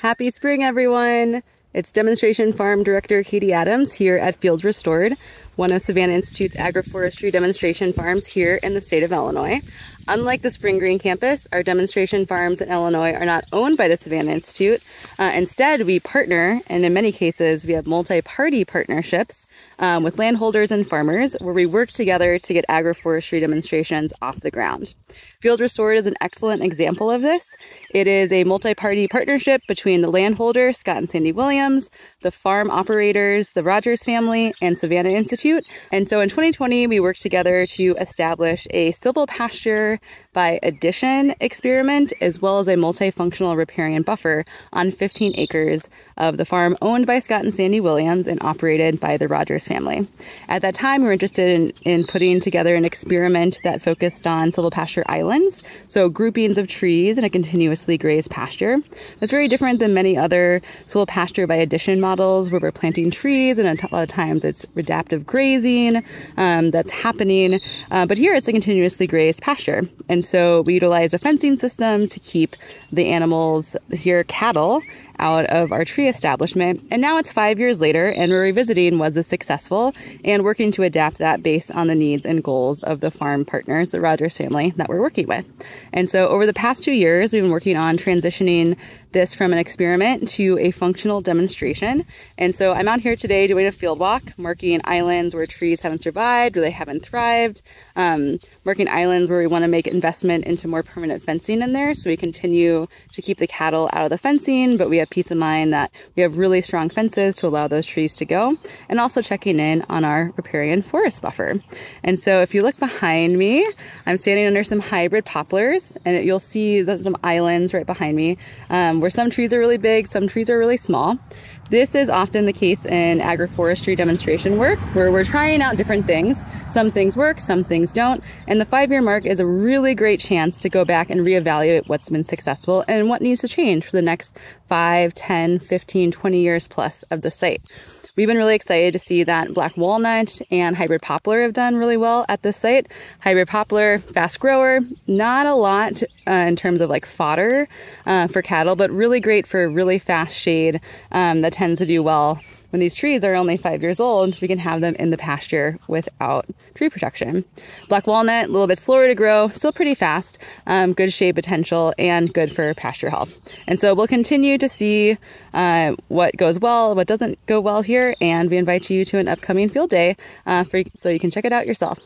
Happy spring, everyone! It's Demonstration Farm Director Kaitie Adams here at Fields Restored, one of Savanna Institute's agroforestry demonstration farms here in the state of Illinois. Unlike the Spring Green campus, our demonstration farms in Illinois are not owned by the Savanna Institute. Uh, instead, we partner, and in many cases, we have multi-party partnerships um, with landholders and farmers where we work together to get agroforestry demonstrations off the ground. Field Restored is an excellent example of this. It is a multi-party partnership between the landholder, Scott and Sandy Williams, the farm operators, the Rogers family, and Savanna Institute. And so in 2020, we worked together to establish a silvopasture by addition experiment, as well as a multifunctional riparian buffer on 15 acres of the farm owned by Scott and Sandy Williams and operated by the Rogers family. At that time, we were interested in, in putting together an experiment that focused on silvopasture islands, so groupings of trees in a continuously grazed pasture. That's very different than many other silvopasture by addition models where we're planting trees, and a lot of times it's adaptive grazing um, that's happening. Uh, but here it's a continuously grazed pasture. And so we utilize a fencing system to keep the animals, here cattle, out of our tree establishment. And now it's five years later, and we're revisiting was this successful and working to adapt that based on the needs and goals of the farm partners, the Rogers family that we're working with. And so over the past two years, we've been working on transitioning this from an experiment to a functional demonstration. And so I'm out here today doing a field walk, marking islands where trees haven't survived or they haven't thrived, um, marking islands where we want to make investment into more permanent fencing in there so we continue to keep the cattle out of the fencing, but we have peace of mind that we have really strong fences to allow those trees to go, and also checking in on our riparian forest buffer. And so if you look behind me, I'm standing under some hybrid poplars, and you'll see some islands right behind me. Um, where some trees are really big, some trees are really small. This is often the case in agroforestry demonstration work where we're trying out different things. Some things work, some things don't. And the five year mark is a really great chance to go back and reevaluate what's been successful and what needs to change for the next 5, 10, 15, 20 years plus of the site. We've been really excited to see that black walnut and hybrid poplar have done really well at this site. Hybrid poplar, fast grower, not a lot uh, in terms of like fodder uh, for cattle, but really great for really fast shade um, that tends to do well when these trees are only five years old, we can have them in the pasture without tree protection. Black walnut, a little bit slower to grow, still pretty fast, um, good shade potential, and good for pasture health. And so we'll continue to see uh, what goes well, what doesn't go well here, and we invite you to an upcoming field day uh, for, so you can check it out yourself.